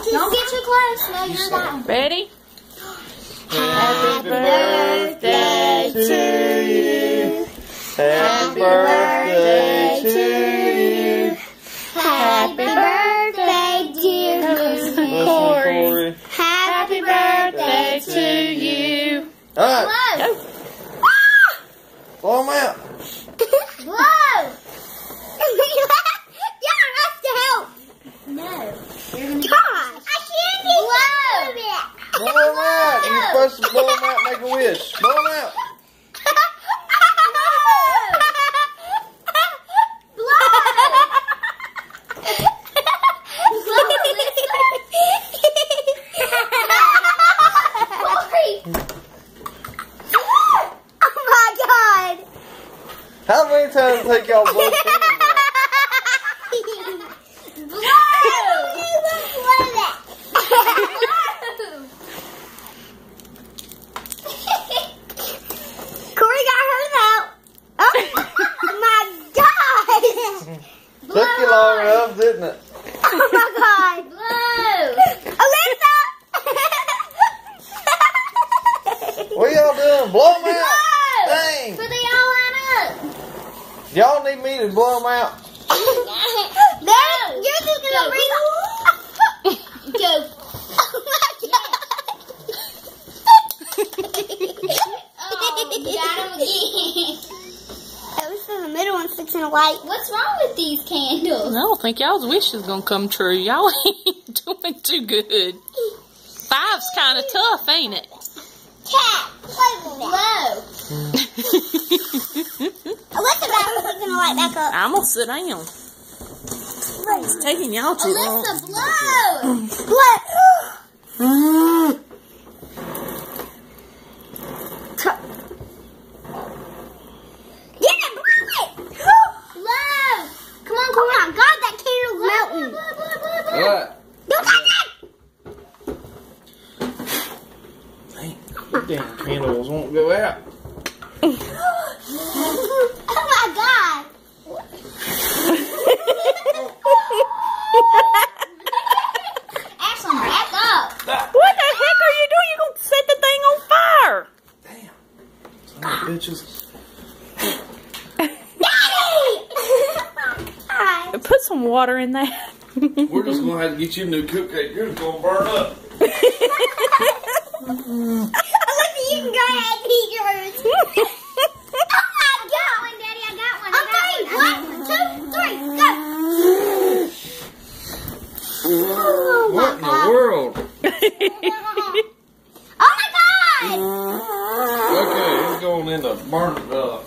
cookies. Don't get too close. No, you're said- not. Ready? Happy birthday to you. Happy birthday to you. Happy birthday, dear Listen, Kori. Kori. Happy birthday to you. All right, Blow. blow them out. Blow. yeah, that's to help. No. Gosh. I can't Blow. Blow them out. You're supposed blow them out and make a wish. Blow them out. How many times take y'all blow fingers out? Kori got hers out. Oh my god! Took you long enough, didn't it? Oh my god! Blue! Alyssa! What y'all doing? Blow them out. Blue! Dang. So they all line up. Y'all need me to blow them out. There, you're just gonna bring Go. Oh my god! oh, you got him again. That was in the sticks in. What's wrong with these candles? I don't think y'all's wish is gonna come true. Y'all ain't doing too good. Five's kind of tough, ain't it? Cat, play with Blow. Alyssa got her sticks in a light back up. I'm gonna sit down. It's taking y'all too long. Alyssa, blow. What? Mm-hmm. Yeah, blow it. Blow. Come on, come on. God, that candle's melting. All right. Don't it. Dang, damn candles won't go out. Oh my god. Ashland, back up. What the heck are you doing? You gonna set the thing on fire? Damn. Son of bitches. Daddy! Put some water in that. We're just gonna have to get you a new cupcake. You're just gonna burn up. I Alyssa, you can go ahead and eat yours. oh my god! One, Daddy, I got one. Okay, one, two, three, go. Oh What in the world? Oh my god! Okay, it's going in the burn. Uh,